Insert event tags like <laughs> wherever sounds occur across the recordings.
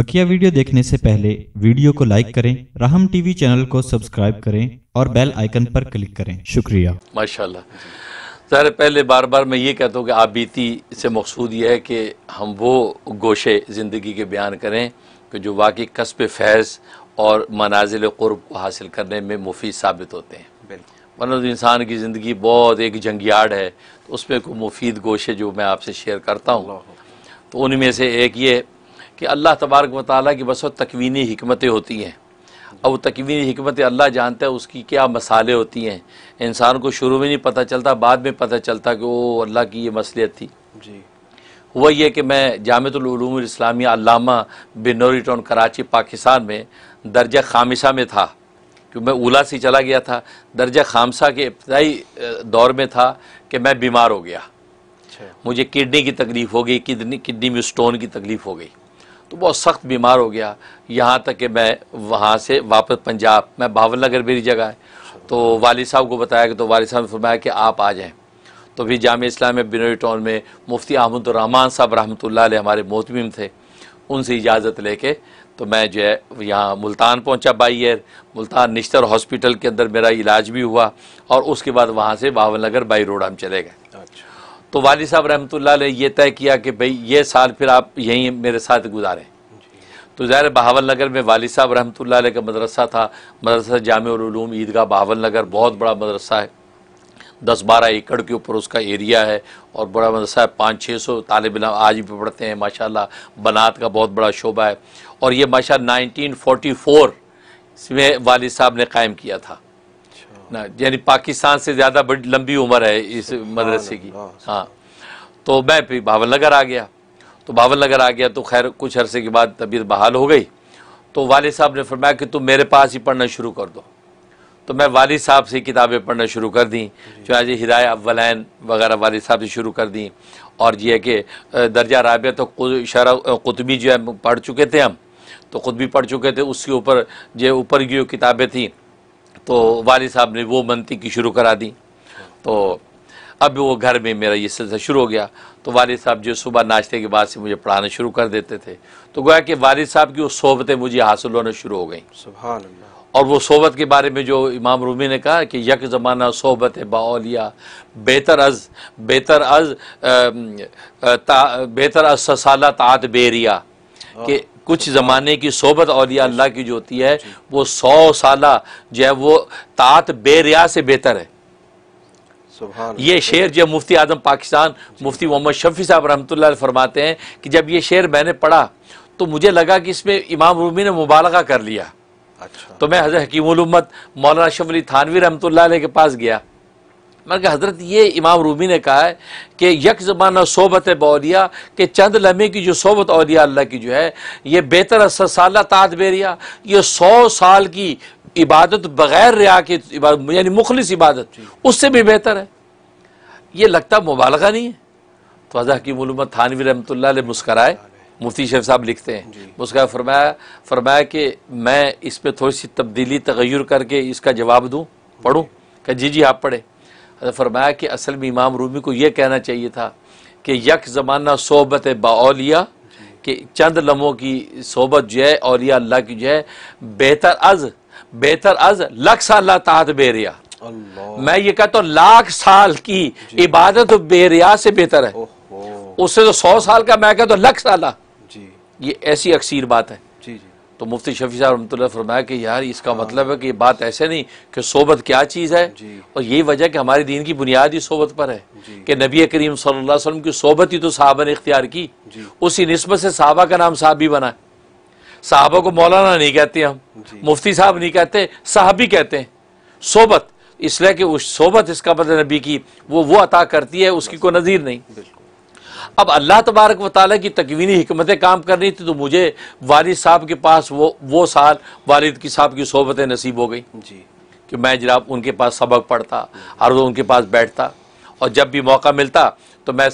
बकिया video देखने से पहले वीडियो को लाइक करें राहम टीवी चैनल को सब्सक्राइब करें और बेल आइकन पर क्लिक करें। शुक्रिया। माशाल्लाह। ज़ाहिर है, पहले बार बार मैं ये कहता हूँ कि आबीती से मकसूद ये है कि हम वो गोशे ज़िंदगी के बयान करें कि जो वाकई कस्ब फैज़ और मनाजिल क़ुर्ब को हासिल करने में मुफीद साबित होते हैं। वरना तो इंसान की ज़िंदगी बहुत एक जंगियाड़ है तो उसमें कोई मुफीद गोशे जो मैं आपसे शेयर करता हूँ तो उनमें से एक ये कि अल्लाह तबारक व ताली की बस तकवीनी हमतें होती हैं। अब वो तकवीनी हमत अल्लाह जानता है उसकी क्या मसाले होती हैं। इंसान को शुरू में नहीं पता चलता बाद में पता चलता कि वो अल्लाह की ये मसलियत थी। जी। हुआ ये कि मैं जामतूम इस्लामिया बिनौरी टाउन कराची पाकिस्तान में दर्जा खामिसा में था। क्योंकि मैं उला से चला गया था। दर्जा खामसा के इब्तदाई दौर में था कि मैं बीमार हो गया। अच्छा। मुझे किडनी की तकलीफ़ हो गई किडनी किडनी में स्टोन की तकलीफ़ हो गई। तो बहुत सख्त बीमार हो गया। यहाँ तक कि मैं वहाँ से वापस पंजाब, मैं भावल नगर मेरी जगह है। तो वालिद साहब को बताया कि तो वालिद साहब ने फरमाया कि आप आ जाएँ। तो फिर जाम इस्लाम बिनोई टाउन में मुफ्ती अहमद रहमान साहब अलैह हमारे मोहतमिम थे। उनसे इजाज़त लेके तो मैं जो है यहाँ मुल्तान पहुँचा by air Multan Nishtar hospital के अंदर मेरा इलाज भी हुआ और उसके बाद वहाँ से बावल नगर बाई रोड हम चले गए। तो वाली साहब रहमतुल्लाह ने ये तय किया कि भाई ये साल फिर आप यहीं मेरे साथ गुजारें। तो ज़ाहिर बहावल नगर में वाली साहब रहमतुल्लाह का मदरसा था। मदरसा जाम ईदगाह बहावल नगर, बहुत बड़ा मदरसा है। दस बारह एकड़ के ऊपर उसका एरिया है और बड़ा मदरसा है। पाँच छः सौ तालब इल्म आज भी पढ़ते हैं, माशाल्लाह। बनात का बहुत बड़ा शोबा है। और ये माशा नाइनटीन फोर्टी फोर में वालिद साहब ने कायम किया था। ना यानी पाकिस्तान से ज़्यादा बड़ी लंबी उम्र है इस मदरसे की। हाँ। तो मैं फिर भावल नगर आ गया। तो भावल नगर आ गया तो खैर कुछ अरसे के बाद तबीयत बहाल हो गई। तो वालिद साहब ने फरमाया कि तुम मेरे पास ही पढ़ना शुरू कर दो। तो मैं वालिद साहब से किताबें पढ़ना शुरू कर दी। चुनाचे हिदाय अव्वलैन वगैरह वालिद साहब से शुरू कर दी। और ये है कि दर्जा राबिया तो शरा कुतबी जो है पढ़ चुके थे हम। तो खुद भी पढ़ चुके थे उसके ऊपर जो ऊपर की किताबें थी तो वालिद साहब ने वो मनती की शुरू करा दी। तो अब वो घर में मेरा ये सिलसिला शुरू हो गया। तो वालिद साहब जो सुबह नाश्ते के बाद से मुझे पढ़ाना शुरू कर देते थे। तो गोया कि वालिद साहब की वो सोबतें मुझे हासिल होना शुरू हो गई। और वो सोबत के बारे में जो इमाम रूमी ने कहा कि यक ज़माना सोबत बालिया बेहतर अज बेहतर अज बेहतर अज ससाला तात बेरिया। कि कुछ ज़माने की सोबत औलिया अल्लाह की जो होती है वो सौ साल जो है वो तात बेरिया से बेहतर है। सुभान ये शेर जो मुफ्ती आज़म पाकिस्तान मुफ्ती मोहम्मद शफी साहब रहमतुल्लाह अलैह फरमाते हैं कि जब ये शेर मैंने पढ़ा तो मुझे लगा कि इसमें इमाम रूमी ने मुबालगा कर लिया। अच्छा। तो मैं हज़रत उम्मत मौलाना अशरफ अली थानवी अलैह के पास गया। मैंने कहा हज़रत ये इमाम रूमी ने कहा है कि यक ज़माना सोबत बौलिया के चंद लम्हे की जो सोबत अलिया अल्लाह की जो है ये बेहतर असर साल तात बेरिया। ये सौ साल की इबादत बग़ैर रिया की इबादत यानी मुखलिस इबादत उससे भी बेहतर है। ये लगता मुबालगा नहीं है। तो हकीमुल उम्मत थानवी अलैह मुस्कराए मुफ्ती शेख साहब लिखते हैं। मुस्करा फरमाया फरमाया कि मैं इस पर थोड़ी सी तब्दीली तगैर करके इसका जवाब दूँ पढ़ूँ कहा जी जी आप पढ़े। फरमाया कि असल में इमाम रूमी को यह कहना चाहिए था कि यक ज़माना सोबत बालिया कि चंद लम्हों की सोबत जो है औलिया अल्लाह की जो है बेहतर अज बेहतर अज लख साल तात बेरिया मैं ये कहता हूँ लाख साल की इबादत बेरिया से बेहतर है। उससे तो सौ साल का मैं कहता हूँ लख साल। ये ऐसी अक्सर बात है। तो मुफ्ती शफी साहब रहमतुल्लाह फरमाया कि यार इसका मतलब है कि ये बात ऐसे नहीं कि सोबत क्या चीज़ है और यही वजह कि हमारे दीन की बुनियाद ही सोबत पर है कि नबी करीम सल्लल्लाहु अलैहि वसल्लम की सोबत ही तो साहबा ने इख्तियार की। उसी नस्बत से साहबा का नाम साहबी बना है। साहबा को मौलाना नहीं कहते हम मुफ्ती साहब नहीं कहते साहबी कहते हैं। सोबत इसलिए कि उस सोबत इसका मतलब नबी की वो वो अता करती है उसकी कोई नज़ीर नहीं। बिल्कुल। अब अल्लाह तबारक व ताली की तकवीनी हमतें काम कर रही थी तो मुझे वालिद साहब के पास वो वो साल वालिद की साहब की सोबतें नसीब हो गई जी। कि मैं जनाब उनके पास सबक पढ़ता हर रोज़ उनके पास बैठता और जब भी मौका मिलता तो मैं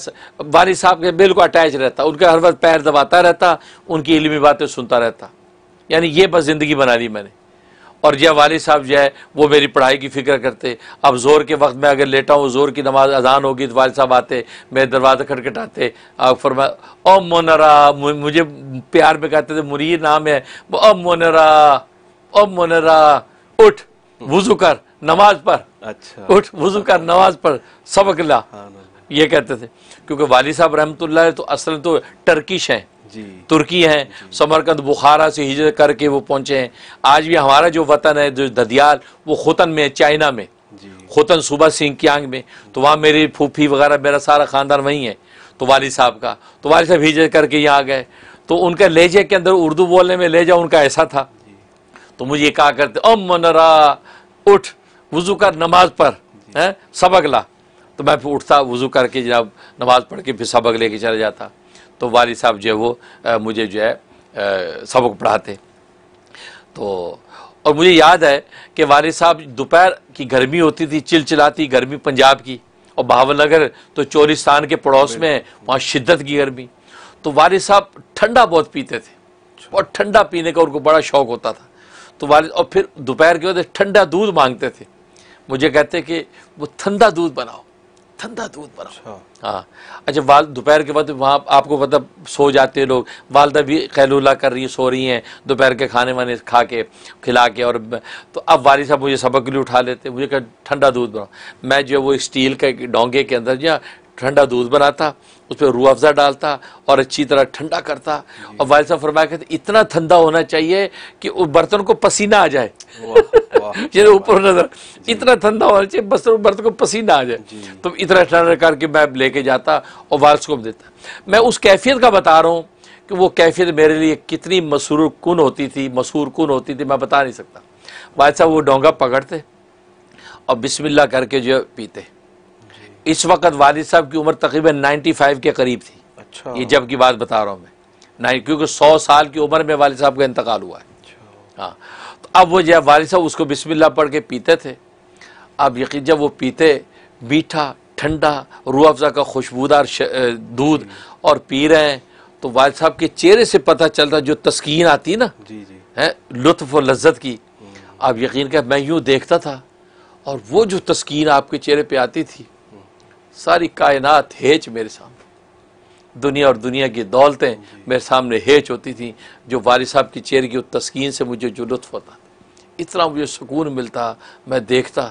वालिद साहब के बिल्कुल अटैच रहता उनके हर वक्त पैर दबाता रहता उनकी इलमी बातें सुनता रहता। यानी ये बस ज़िंदगी बना ली मैंने। और जय वाले साहब जो है वो मेरी पढ़ाई की फ़िक्र करते। अब ज़ोर के वक्त में अगर लेटा हूँ ज़ोर की नमाज़ अजान होगी तो वाले साहब आते मेरे दरवाज़ा खटखटाते। अब फरमा ओ मोनरा मुझे प्यार में कहते थे मुनीर नाम है। ओ मोनरा ओ मोनरा उठ वज़ू कर नमाज़ पर अच्छा। उठ वज़ू कर नमाज़ पर सबक ला। हाँ ये कहते थे। क्योंकि वाली साहब रहमतुल्लाह तो असल तो टर्किश हैं। तुर्की हैं समरकंद बुखारा से हिजरत करके वो पहुँचे हैं। आज भी हमारा जो वतन है जो ददियाल वो खुतन में चाइना में। खुतन सूबा सिंकियांग में। तो वहाँ मेरी फूफी वगैरह मेरा सारा खानदान वहीं है तो वाली साहब का। तो वाली साहब हिजरत करके यहाँ आ गए। तो उनके लहजे के अंदर उर्दू बोलने में लहजा उनका ऐसा था। तो मुझे ये कहा करते ओ मनरा उठ वज़ू कर नमाज़ पर है सबक ला। तो मैं फिर उठता वज़ू करके जनाब नमाज़ पढ़ के फिर सबक लेके चला जाता। तो वाली साहब जो है वो अ, मुझे जो है सबक पढ़ाते। तो और मुझे याद है कि वालिद साहब दोपहर की गर्मी होती थी चिलचिलाती गर्मी पंजाब की और बहावलनगर तो चोरिस्तान के पड़ोस में है, वहाँ शिद्दत की गर्मी। तो वालिद साहब ठंडा बहुत पीते थे और ठंडा पीने का उनको बड़ा शौक होता था। तो वालिद और फिर दोपहर के वक्त ठंडा दूध मांगते थे। मुझे कहते कि वो ठंडा दूध बनाओ। ठंडा दूध बनाओ। अच्छा। हाँ। अच्छा वाल दोपहर के बाद वहाँ आपको मतलब सो जाते हैं लोग। वालदा भी खैलूला कर रही है सो रही हैं दोपहर के खाने वाने खा के खिला के और तो अब वाली साहब मुझे सबक के लिए उठा लेते मुझे कहा ठंडा दूध बनाओ। मैं जो है वो स्टील के डोंगे के अंदर जो ठंडा दूध बनाता उस पर रूह अफ़ज़ा डालता और अच्छी तरह ठंडा करता। और वालिद साहब फरमाया कहते इतना ठंडा होना चाहिए कि उस बर्तन को पसीना आ जाए। वाह वाह। <laughs> ये ऊपर नज़र। इतना ठंडा होना चाहिए बस बर्तन को पसीना आ जाए। तो इतना ठंडा करके मैं लेके जाता और वाल्स को देता। मैं उस कैफियत का बता रहा हूँ कि वो कैफियत मेरे लिए कितनी मसरूर कन होती थी मसूर कन होती थी मैं बता नहीं सकता। वाल साहब वो डोंगा पकड़ते और बिस्मिल्लाह करके जो पीते। इस वक्त वालिद साहब की उम्र तकरीबन 95 के करीब थी। अच्छा। ये जब की बात बता रहा हूँ मैं। नहीं क्योंकि सौ साल की उम्र में वालिद साहब का इंतकाल हुआ है। अच्छा। हाँ तो अब वो जब वालिद साहब उसको बिस्मिल्लाह पढ़ के पीते थे अब यकीन जब वो पीते मीठा ठंडा रूह अफ़ज़ा का खुशबूदार दूध और पी रहे हैं तो वालिद साहब के चेहरे से पता चलता जो तस्कीन आती ना जी जी। है लुत्फ और लज्जत की। आप यकीन कर मैं यूँ देखता था और वो जो तस्कीन आपके चेहरे पे आती थी सारी कायनात हेच मेरे सामने। दुनिया और दुनिया की दौलतें मेरे सामने हेच होती थी जो वारिस साहब की चेहरे की तस्किन से मुझे जो लुत्फ होता इतना मुझे सुकून मिलता मैं देखता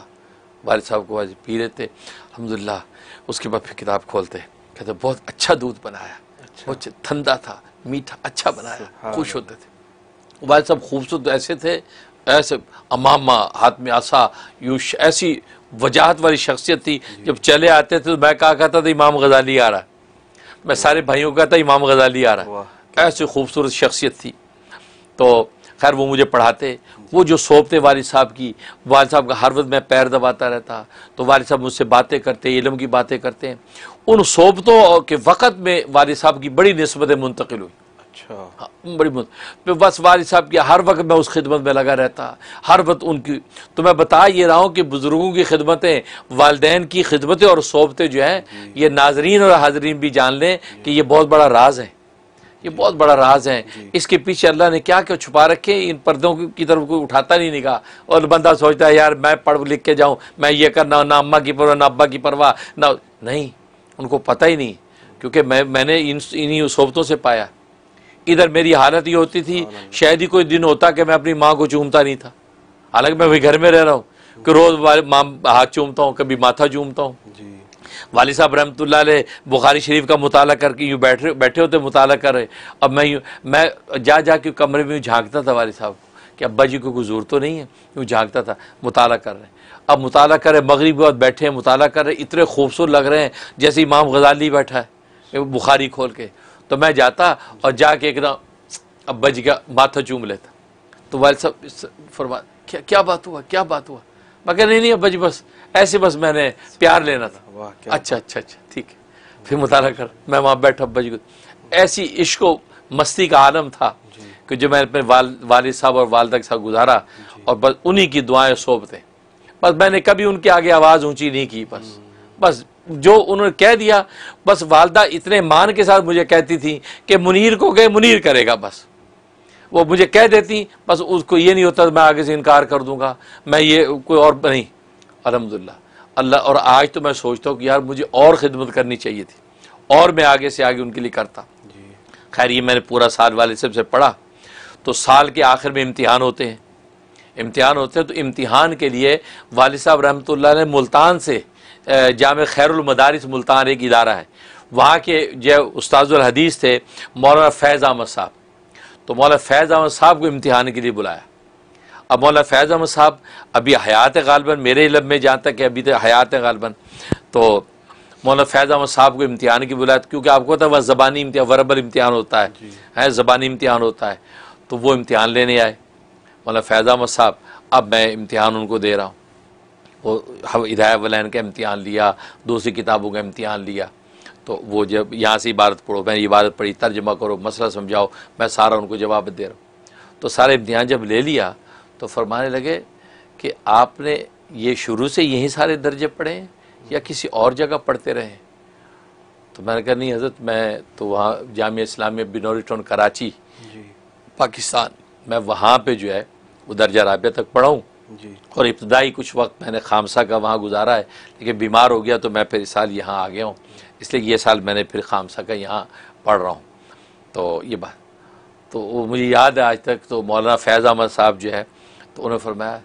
वारिस साहब को आज पी लेते अलहमदिल्ला उसके बाद फिर किताब खोलते। कहते बहुत अच्छा दूध बनाया। बहुत ठंडा था मीठा अच्छा बनाया खुश होते थे। वालिद साहब खूबसूरत ऐसे थे ऐसे अमामा हाथ में आसा यूश ऐसी वजाहत वाली शख्सियत थी। जब चले आते थे तो मैं कहा कहता था इमाम गजाली आ रहा मैं सारे भाइयों का था इमाम गजाली आ रहा है। ऐसी खूबसूरत शख्सियत थी। तो खैर वो मुझे पढ़ाते। वो जो सोबते वालिद साहब की वालिद साहब का हर वक्त मैं पैर दबाता रहता। तो वालिद साहब मुझसे बातें करते इलम की बातें करते। हैं उन सोबतों के वक़्त में वालिद साहब की बड़ी नस्बतें मुंतकिल हुई। अच्छा। हाँ, बड़ी मुद मैं बस वालिद साहब की हर वक्त मैं उस खिदमत में लगा रहता। हर वक्त उनकी तो मैं बता ये रहा हूँ कि बुज़ुर्गों की खिदमतें वालदेन की खिदमतें और सोबतें जो हैं ये नाजरीन और हाजरीन भी जान लें कि ये बहुत बड़ा राज है। ये बहुत बड़ा राज है। इसके पीछे अल्लाह ने क्या क्या छुपा रखे इन पर्दों की तरफ़ कोई उठाता नहीं निगाह। और बंदा सोचता है यार मैं पढ़ लिख के जाऊँ मैं ये करना ना अम्मा की परवाह ना अब्बा की परवाह ना नहीं उनको पता ही नहीं क्योंकि मैं मैंने इन इन्हीं सोबतों से पाया। इधर मेरी हालत ये होती थी शायद ही कोई दिन होता कि मैं अपनी माँ को चूमता नहीं था। हालाँकि मैं वही घर में रह रहा हूँ कि रोज़ माँ हाथ चूमता हूँ कभी माथा चूमता हूँ। वाली साहब रहमतुल्लाह अलैह बुखारी शरीफ का मुताला करके यूँ बैठे बैठे होते मुताला कर रहे। अब मैं यूँ मैं जा जा के कमरे में यूँ झाँकता था वाली साहब को कि अब्बा जी को कोई ज़रूरत तो नहीं है यूँ झाँकता था मुताला कर रहे। अब मुताल कर रहे मगरिब के बाद बैठे हैं मुताल कर रहे इतने खूबसूरत लग रहे हैं जैसे इमाम गजाली बैठा है बुखारी खोल के। तो मैं जाता और जाके एकदम अब्बा जी का माथा चूम लेता। तो वाल साहब फरमा क्या क्या बात हुआ क्या बात हुआ? मैं कहा नहीं नहीं अब्बा जी बस ऐसे बस मैंने प्यार लेना था। अच्छा अच्छा अच्छा ठीक है। फिर मुताला कर मैं वहाँ बैठा अब्बा जी को ऐसी इश्क मस्ती का आलम था कि जो मैंने अपने वाल वालिद साहब और वालदा के साथ गुजारा और बस उन्हीं की दुआएँ सोबते बस मैंने कभी उनके आगे आवाज़ ऊँची नहीं की बस। बस जो उन्होंने कह दिया बस वालदा इतने मान के साथ मुझे कहती थी कि मुनीर को गए मुनीर करेगा बस। वो मुझे कह देती बस उसको ये नहीं होता मैं आगे से इनकार कर दूँगा। मैं ये कोई और नहीं। अलहमदिल्ला अल्लाह और आज तो मैं सोचता हूँ कि यार मुझे और खिदमत करनी चाहिए थी। और मैं आगे से आगे उनके लिए करता। खैर ये मैंने पूरा साल वाले सबसे पढ़ा। तो साल के आखिर में इम्तिहान होते हैं। इम्तिहान होते हैं तो इम्तिहान के लिए वाल साहब रहमतुल्लाह ने मुल्तान से जाम खैरमदारस मुल्तान एक इदारा है। वहाँ के जो उस्ताजुल हदीस थे मौलाना फैज़ अहमद साहब। तो मौलाना फैज़ अहमद साहब को इम्तिहान के लिए बुलाया। अब मौलाना फैज़ अहमद साहब अभी हयात गालबन मेरे इलम में जहाँ तक कि अभी तक हयात गालबन तो मौलाना फैज़ अहमद साहब को इम्तिहान की बुलाया क्योंकि आपको पता है वह ज़बानी इम्तिहान वरबल इम्तिहान होता है। है ज़बानी इम्तिहान होता है। तो वो इम्तिहान लेने आए। मौलाना फैज़ अहमद साहब अब मैं इम्तिहान उनको दे रहा हूँ। वो हिदाय वलैन का इम्तिहान लिया दूसरी किताबों का इम्तिहान लिया। तो वो जब यहाँ से इबारत पढ़ो मैंने इबारत पढ़ी तर्जमा करो मसला समझाओ मैं सारा उनको जवाब दे रहा हूँ। तो सारा इम्तिहान जब ले लिया तो फरमाने लगे कि आपने ये शुरू से यही सारे दर्जे पढ़े हैं या किसी और जगह पढ़ते रहे तो मैंने कहा नहीं हज़रत मैं तो वहाँ जामिया इस्लामिया बिनौरी टाउन कराची पाकिस्तान मैं वहाँ पे जो है वो दर्जा राबिया तक पढ़ा जी और इब्तदाई कुछ वक्त मैंने खामसा का वहाँ गुजारा है, लेकिन बीमार हो गया तो मैं फिर इस साल यहाँ आ गया हूँ। इसलिए ये साल मैंने फिर खामसा का यहाँ पढ़ रहा हूँ। तो ये बात। तो वो मुझे याद है आज तक तो मौलाना फैज़ अहमद साहब जो है तो उन्होंने फरमाया,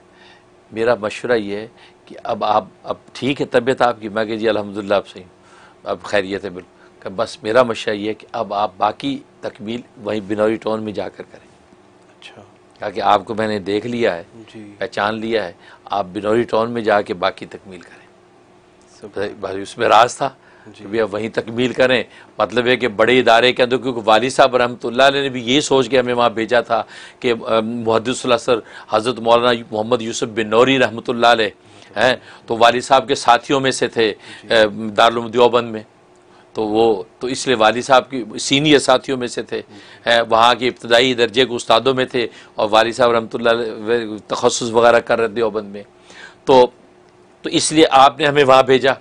मेरा मशवरा ये है कि अब आप, अब ठीक है तबीयत आपकी? मैं कि जी अलहमदिल्ला आप सही अब खैरियत है, बिल्कुल। बस मेरा मशवरा ये है कि अब आप बाकी तकमील वहीं बिनौरी टाउन में जाकर करें। कहा कि आपको मैंने देख लिया है पहचान लिया है आप बिनौरी टाउन में जाके बाकी तकमील करें। भाई उसमें राज था भैया वहीं तकमील करें। मतलब है कि बड़े इदारे के अंदर क्योंकि वाली साहब रहमतुल्लाह ने भी ये सोच के हमें वहाँ भेजा था कि मुहदसर हज़रत मौलाना मोहम्मद यूसुफ बिन नौरी रहमतुल्लाह हैं। तो वाली साहब के साथियों में से थे दारुल देवबंद में। तो वो तो इसलिए वाली साहब की सीनियर साथियों में से थे। वहाँ के इब्तदाई दर्जे के उस्तादों में थे और वाली साहब रहमतुल्लाह तखस वगैरह कर रहे थे देवबंद में। तो तो इसलिए आपने हमें वहाँ भेजा।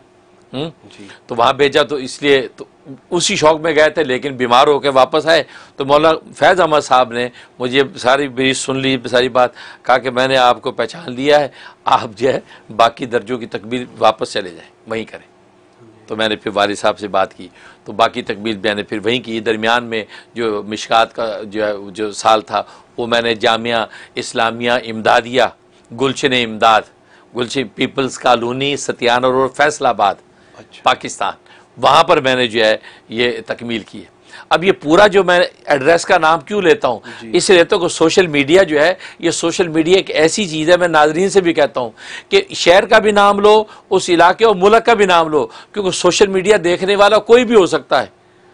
जी। तो वहाँ भेजा तो इसलिए तो उसी शौक में गए थे लेकिन बीमार होकर वापस आए। तो मौला फैज़ अहमद साहब ने मुझे सारी मेरी सुन ली सारी बात कहा कि मैंने आपको पहचान लिया है आप जो है बाकी दर्जों की तकबीर वापस चले जाएँ वहीं करें। तो मैंने फिर वाल साहब से बात की। तो बाकी तकबीर मैंने फिर वहीं की। दरमियान में जो मिशकात का जो है जो साल था वो मैंने जामिया इस्लामिया इमदादिया गुलशन इमदाद गुलशन पीपल्स कॉलोनी सतियाना और फैसलाबाद अच्छा। पाकिस्तान। वहाँ पर मैंने जो है ये तकमील की है। अब ये पूरा जो मैं एड्रेस का नाम क्यों लेता हूँ? इसलिए लेता हूँ कि सोशल मीडिया जो है ये सोशल मीडिया एक ऐसी चीज़ है मैं नाजरीन से भी कहता हूँ कि शहर का भी नाम लो उस इलाके और मुल्क का भी नाम लो क्योंकि सोशल मीडिया देखने वाला कोई भी हो सकता है।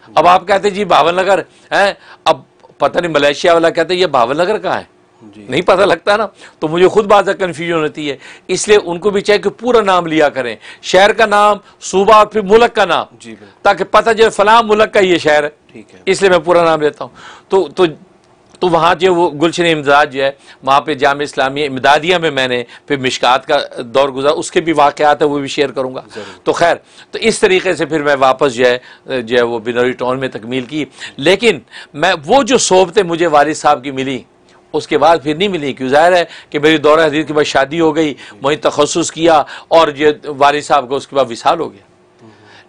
अब आप कहते हैं जी भावन नगर है? अब पता नहीं मलेशिया वाला कहते हैं ये भावन नगर कहाँ है? नहीं पता लगता ना? तो मुझे खुद बात कन्फ्यूज़न होती है। इसलिए उनको भी चाहिए कि पूरा नाम लिया करें। शहर का नाम सूबा और फिर मुल्क का नाम। जी ताकि पता चले फलां मुल्क का ये शहर है। ठीक है। इसलिए मैं पूरा नाम लेता हूँ। तो तो तो वहाँ जो वो गुलशन इमदाद जो है वहाँ पे जाम इस्लामी इमदादिया में मैंने फिर मिशकात का दौर गुजरा उसके भी वाक़ात है वो भी शेयर करूँगा। तो खैर तो इस तरीके से फिर मैं वापस जो है जो है वो बिनौरी टाउन में तकमील की। लेकिन मैं वो जो सोबतें मुझे वालिद साहब की मिली उसके बाद फिर नहीं मिली, क्यों? ज़ाहिर है कि मेरी दौरा हदीर के बाद शादी हो गई, वहीं तखसस किया और ये वारिस साहब का उसके बाद विशाल हो गया।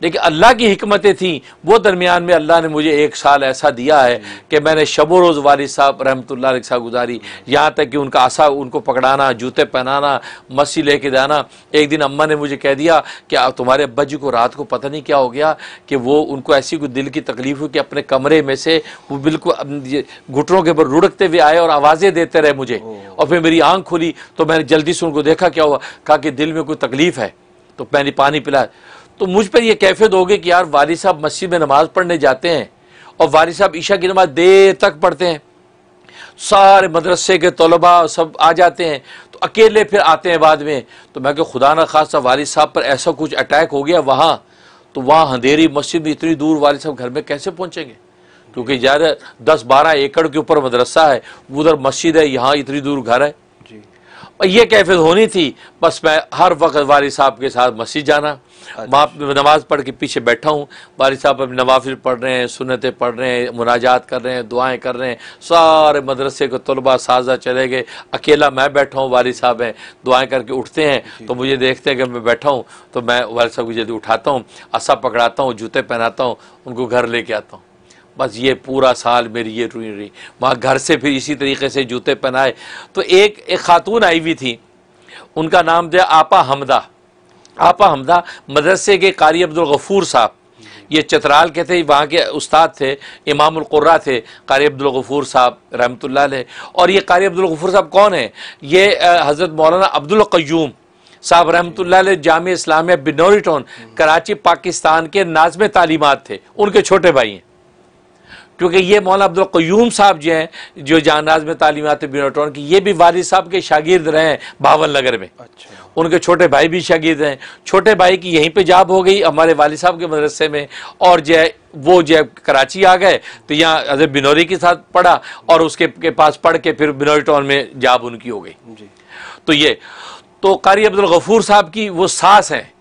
लेकिन अल्लाह की हिकमतें थी। वो दरमियान में अल्लाह ने मुझे एक साल ऐसा दिया है कि मैंने शब रोज़ वालिद साहब अलैह साहब गुजारी। यहाँ तक कि उनका आशा उनको पकड़ाना जूते पहनाना मस्सी लेके जाना। एक दिन अम्मा ने मुझे कह दिया कि तुम्हारे अब्बा जी को रात को पता नहीं क्या हो गया कि वो उनको ऐसी कोई दिल की तकलीफ़ हुई कि अपने कमरे में से वो बिल्कुल घुटनों के ऊपर रुड़कते हुए आए और आवाज़ें देते रहे मुझे। और फिर मेरी आँख खुली तो मैंने जल्दी से उनको देखा क्या हुआ? कहा कि दिल में कोई तकलीफ़ है। तो मैंने पानी पिलाया। तो मुझ पर यह कैफियत हो गई कि यार वाली साहब मस्जिद में नमाज़ पढ़ने जाते हैं और वाली साहब ईशा की नमाज़ देर तक पढ़ते हैं। सारे मदरसे के तलबा सब आ जाते हैं तो अकेले फिर आते हैं बाद में। तो मैं कि खुदा न खासा वालिद साहब पर ऐसा कुछ अटैक हो गया वहाँ तो वहाँ अंधेरी मस्जिद में इतनी दूर वालिद साहब घर में कैसे पहुँचेंगे? क्योंकि ज़्यादा दस बारह एकड़ के ऊपर मदरसा है, उधर मस्जिद है, यहाँ इतनी दूर घर है। ये कैफियत होनी थी बस मैं हर वक्त वाली साहब के साथ मस्जिद जाना। वहाँ पे नमाज़ पढ़ के पीछे बैठा हूँ। वाली साहब अब नवाफिल पढ़ रहे हैं सुनतें पढ़ रहे हैं मुनाजात कर रहे हैं दुआएँ कर रहे हैं। सारे मदरसे के तलबा साजा चले गए। अकेला मैं बैठा हूँ वाली साहब हैं दुआएँ करके उठते हैं। तो मुझे देखते हैं कि मैं बैठा हूँ। तो मैं वाली साहब को जल्दी उठाता हूँ असा पकड़ाता हूँ जूते पहनाता हूँ उनको घर लेके आता हूँ। बस ये पूरा साल मेरी ये रुई रही। वहाँ घर से फिर इसी तरीके से जूते पहनाए। तो एक एक खातून आई हुई थी। उनका नाम दिया आपा हमदा। आपा हमदा मदरसे के कारी अब्दुल गफूर साहब। ये चतराल के थे, वहाँ के उस्ताद थे, इमामुल कुर्रा थे, कारी अब्दुल गफूर साहब, रहमतुल्लाह अलैह। और ये कारी अब्दुल गफूर साहब कौन है? ये हज़रत मौलाना अब्दुल क़य्यूम साहब, रहमतुल्लाह अलैह, जामिया इस्लामिया बिनौरी टाउन कराची, पाकिस्तान के नाजम तालीमात थे। उनके छोटे भाई हैं। क्योंकि ये मौलाना अब्दुल क्यूम साहब जो हैं जो जहानाज में तालीमत बिनोटोन की ये भी वालिद साहब के शागिर्द रहे हैं भावल नगर में। अच्छा। उनके छोटे भाई भी शागिर्द हैं। छोटे भाई की यहीं पे जाब हो गई हमारे वालिद साहब के मदरसे में और जो है वो जो कराची आ गए तो यहाँ हज़रत बिनौरी के साथ पढ़ा और उसके के पास पढ़ के फिर बिनौरी टाउन में जॉब उनकी हो गई। तो ये तो कारी अब्दुल गफूर साहब की वो सास हैं।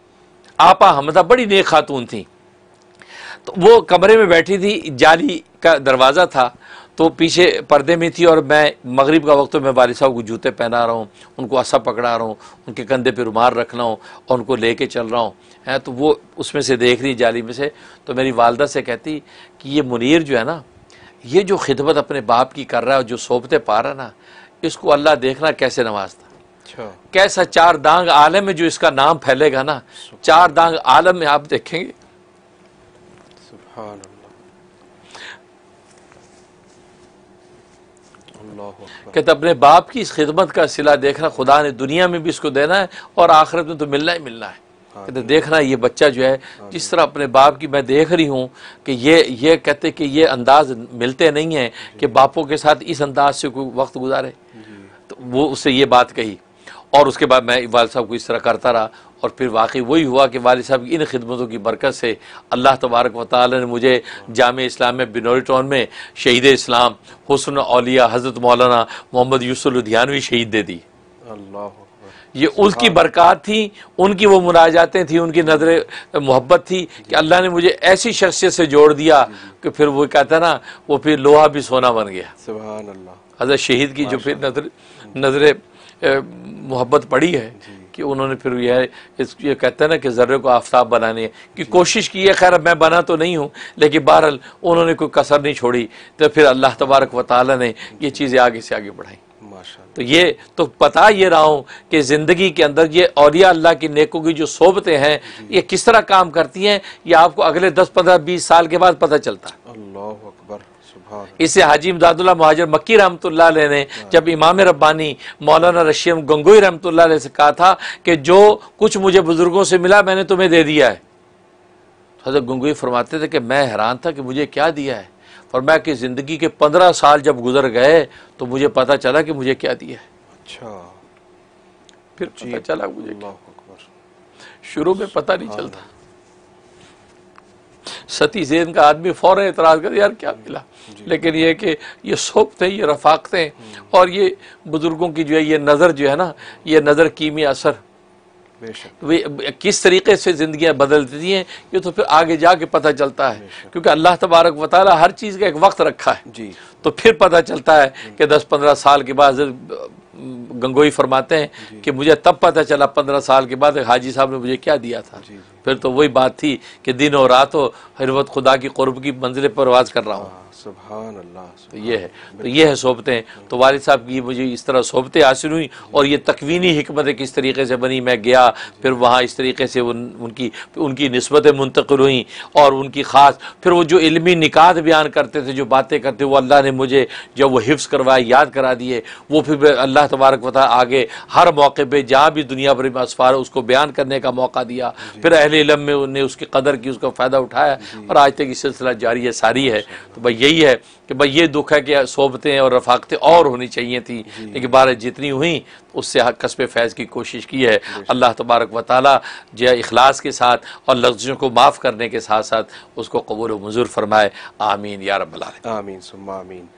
आपा हमदा बड़ी नेक खातून थी। तो वो कमरे में बैठी थी जाली का दरवाज़ा था तो पीछे पर्दे में थी और मैं मगरिब का वक्त तो मैं वालिद साहब को जूते पहना रहा हूँ उनको असा पकड़ा रहा हूँ उनके कंधे पर रुमाल रख रहा हूँ और उनको लेके चल रहा हूँ। है तो वो उसमें से देख रही जाली में से तो मेरी वालदा से कहती कि ये मुनीर जो है ना ये जो खिदमत अपने बाप की कर रहा है और जो सोबतें पा रहा है ना इसको अल्लाह देखना कैसे नवाजता अच्छा। कैसा चार दांग आलम में जो इसका नाम फैलेगा ना चार दांग आलम में आप देखेंगे सुभान अल्लाह। अल्लाह अकबर कहते अपने बाप की इस खिदमत का सिला देखना खुदा ने दुनिया में भी इसको देना है और आखिरत में तो मिलना ही मिलना है। कहते देखना ये बच्चा जो है जिस तरह अपने बाप की मैं देख रही हूँ कि ये ये कहते कि ये अंदाज मिलते नहीं हैं कि बापों के साथ इस अंदाज से कोई वक्त गुजारे। तो वो उससे ये बात कही। और उसके बाद मैं वाल साहब को इस तरह करता रहा और फिर वाकई वही हुआ कि वाल साहब की इन खिदमतों की बरकत से अल्लाह तबारक व ताली ने मुझे जाम इस्लाम में बिनौरी टाउन में शहीद इस्लाम हुसन अलिया हज़रत मौलाना मोहम्मद यूसुफ लुधियानवी शहीद दे दी। अल्लाह ये उसकी बरक़ात थी उनकी वो मुनाजातें थी उनकी नज़र मोहब्बत थी कि अल्लाह ने मुझे ऐसी शख्सियत से जोड़ दिया कि फिर वो कहता है ना वो फिर लोहा भी सोना बन गया। हज़रत शहीद की जो फिर नज़र नज़र मोहब्बत पड़ी है। कि उन्होंने फिर यह इस ये कहते हैं ना कि ज़र्रे को आफ्ताब बनाने की कोशिश की है खैर मैं बना तो नहीं हूँ लेकिन बहरहाल उन्होंने कोई कसर नहीं छोड़ी तो फिर अल्लाह तबारक व ताली ने ये चीज़ें आगे से आगे बढ़ाई। तो ये तो पता ये रहा हूँ कि ज़िंदगी के अंदर ये औलिया अल्लाह की नेकों की जो सोबतें हैं ये किस तरह काम करती हैं ये आपको अगले दस पंद्रह बीस साल के बाद पता चलता है। अल्लाह अकबर। सुभान इससे हाजी इमदादुल्ला महाजर मक्की अलैह ने जब इमाम रब्बानी मौलाना रशीम गंगोई अलैह से कहा था कि जो कुछ मुझे बुज़ुर्गों से मिला मैंने तुम्हें दे दिया है। हज़रत गंगोई फरमाते थे कि मैं हैरान था कि मुझे क्या दिया है। फरमाया कि ज़िंदगी के पंद्रह साल जब गुजर गए तो मुझे पता चला कि मुझे क्या दिया है। अच्छा। फिर पता चला मुझे शुरू में पता नहीं चलता। सती जैन का आदमी फ़ौरन एतराज़ कर यार क्या मिला? लेकिन यह कि ये सोबतें ये रफाकते हैं और ये बुज़ुर्गों की जो है ये नज़र जो है ना ये नज़र कीमी असर। किस तरीके से ज़िंदगियाँ बदलती हैं ये तो फिर आगे जाके पता चलता है। क्योंकि अल्लाह तबारक व ताली हर चीज़ का एक वक्त रखा है। जी। तो फिर पता चलता है कि दस पंद्रह साल के बाद गंगोई फरमाते हैं कि मुझे तब पता चला पंद्रह साल के बाद हाजी साहब ने मुझे क्या दिया था। फिर तो वही बात थी कि दिन और रात हो हरवत खुदा की कुर्ब की मंजिल पर आवाज़ कर रहा हूँ। हाँ, अल्लाह तो ये है तो ये है सोबतें। तो वालिद साहब की मुझे इस तरह सोबतें हासिल हुई और ये तकवीनी हमत किस तरीके से बनी मैं गया फिर वहाँ इस तरीके से उन उनकी उनकी नस्बतें मुंतकिल हुई और उनकी ख़ास फिर वो जो इलमी निकात बयान करते थे जो बातें करते वो अल्लाह ने मुझे जब वो हिफ्स करवाए याद करा दिए वो फिर अल्लाह तबारक वता आगे हर मौके पर जहाँ भी दुनिया भर में असफार उसको बयान करने का मौका दिया। फिर अहले इलम में उन्हें उसकी कदर की उसका फ़ायदा उठाया और आज तक ये सिलसिला जारी है सारी है। तो भाई यही है कि भाई ये दुख है कि सोबतें और रफाकतें और होनी चाहिए थी। लेकिन बारह जितनी हुई उससे कस्ब फैज़ की कोशिश की है। अल्लाह तबारक वाली ताली जो इखलास के साथ और लफ्ज़ों को माफ़ करने के साथ साथ उसको कबूल मंजूर फरमाए। आमीन या आलमीन। आमीन आमीन।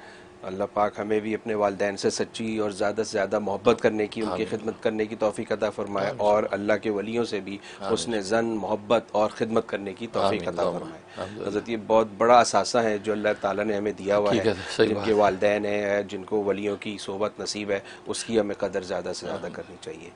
अल्लाह पाक हमें भी अपने वालदेन से सच्ची और ज़्यादा से ज़्यादा मोहब्बत करने की उनकी खिदमत करने की तोफ़ी अदा फरमाए और अल्लाह के वलियों से भी उसने जन मोहब्बत और ख़िदमत करने की तोफ़ी अदा फरमाए। हज़रत ये बहुत बड़ा असासा है जो अल्लाह ताला ने हमें दिया हुआ है जिनके वालदेन हैं जिनको वलियों की सोबत नसीब है उसकी हमें कदर ज़्यादा से ज़्यादा करनी चाहिए।